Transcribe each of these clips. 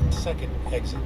the second exit.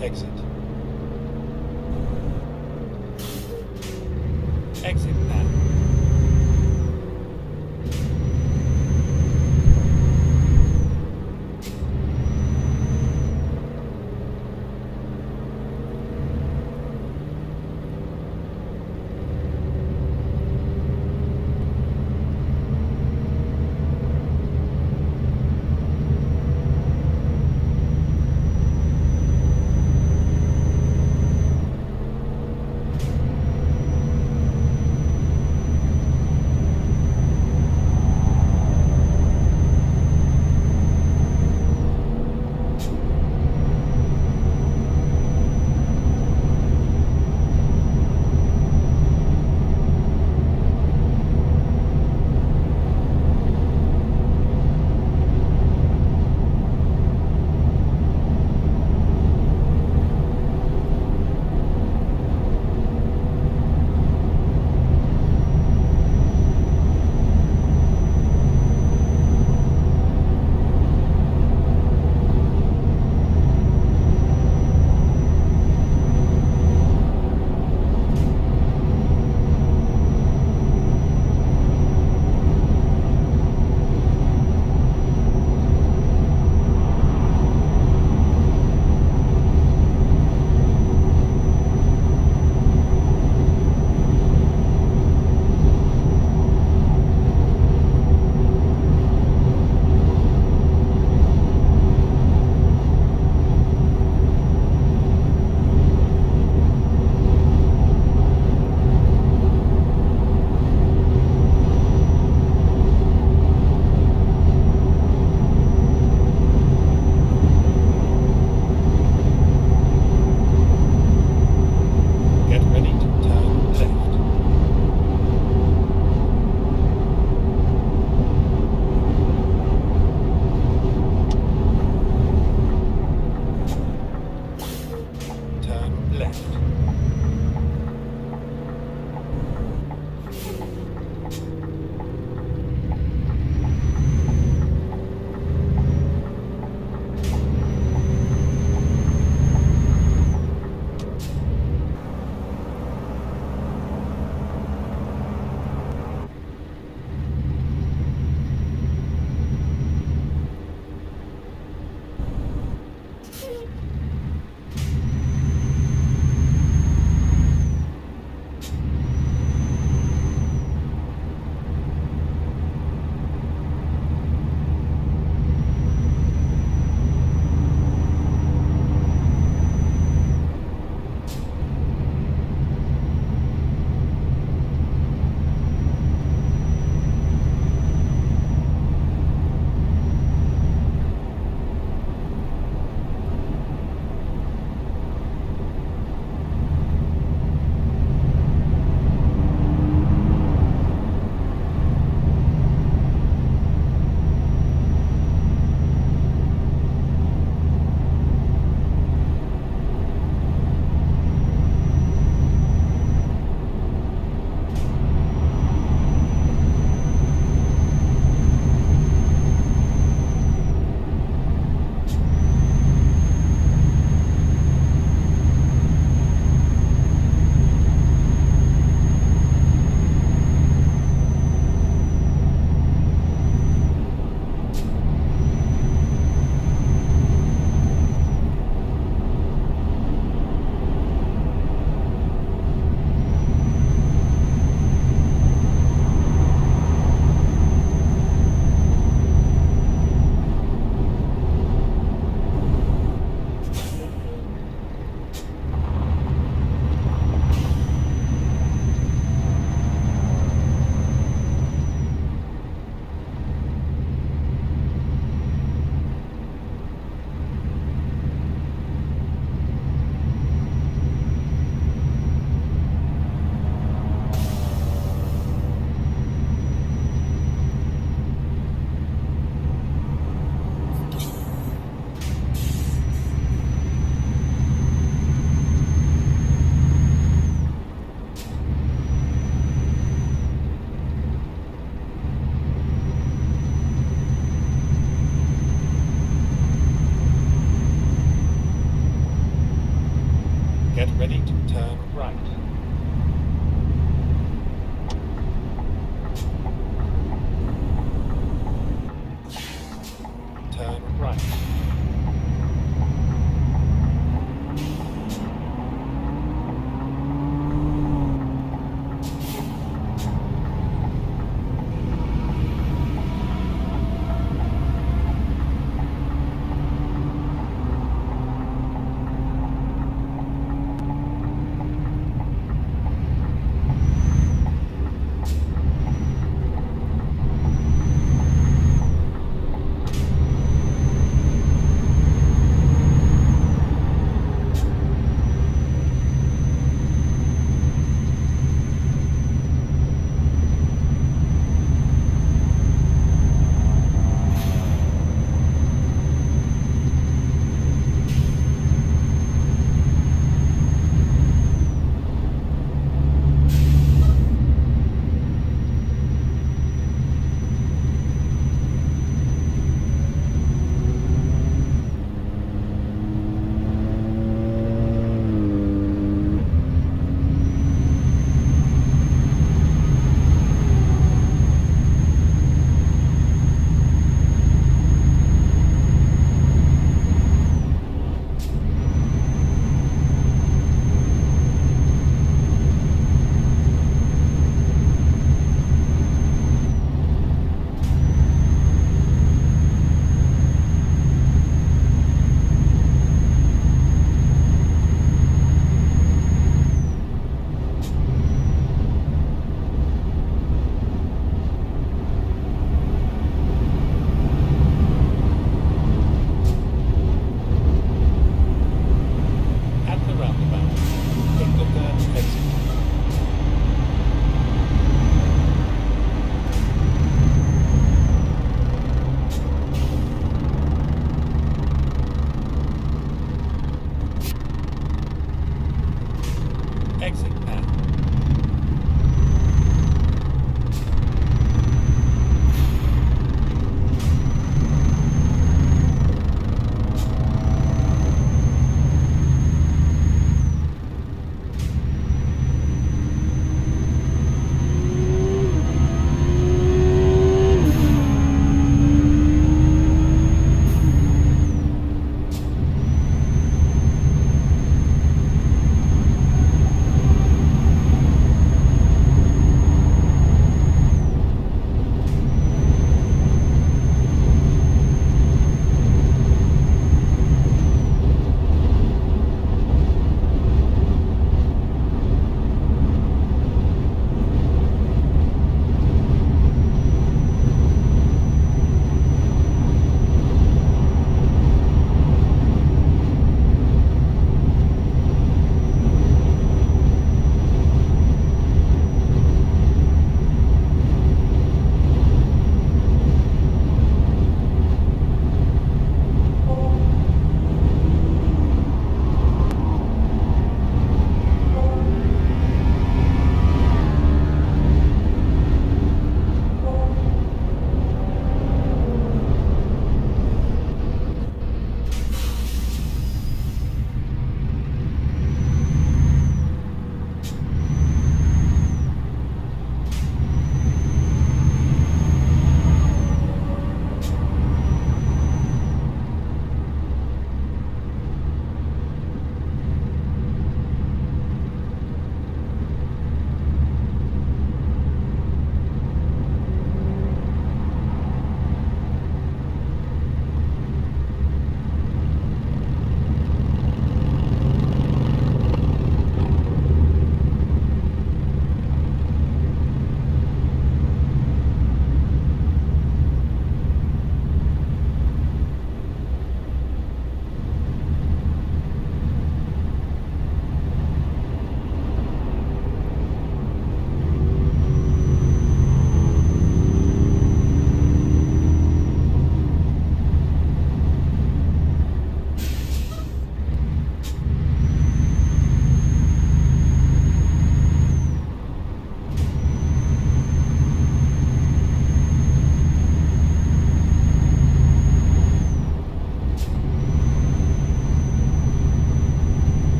Exit.